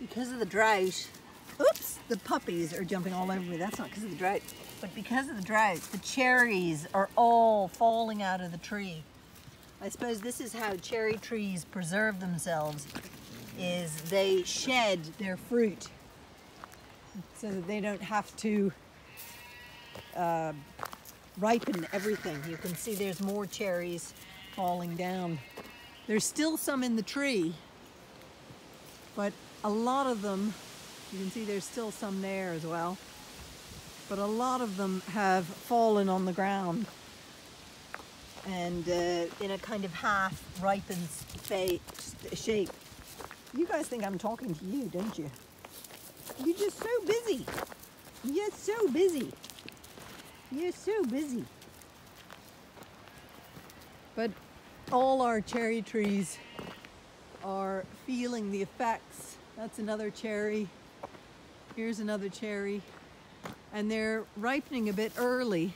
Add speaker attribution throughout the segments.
Speaker 1: because of the drought, oops, the puppies are jumping all over me. That's not because of the drought, but because of the drought, the cherries are all falling out of the tree. I suppose this is how cherry trees preserve themselves, is they shed their fruit so that they don't have to uh, ripen everything. You can see there's more cherries falling down. There's still some in the tree, but a lot of them, you can see there's still some there as well, but a lot of them have fallen on the ground and uh, in a kind of half ripened shape. You guys think I'm talking to you, don't you? You're just so busy. You're so busy. You're so busy. But all our cherry trees are feeling the effects. That's another cherry. Here's another cherry. And they're ripening a bit early,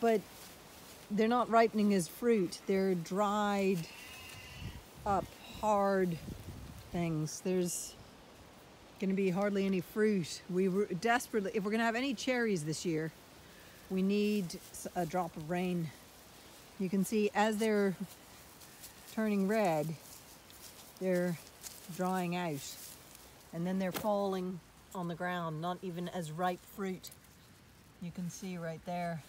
Speaker 1: but they're not ripening as fruit. They're dried up, hard things. There's going to be hardly any fruit. We were desperately, if we're going to have any cherries this year, we need a drop of rain. You can see as they're turning red, they're drying out. And then they're falling on the ground, not even as ripe fruit. You can see right there.